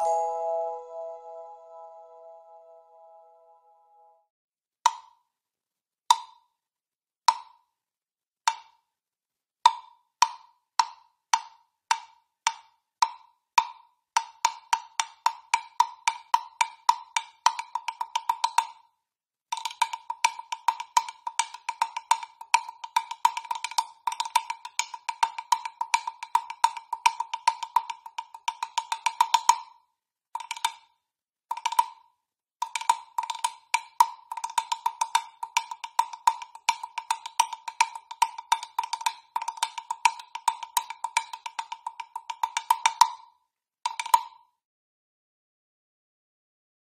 you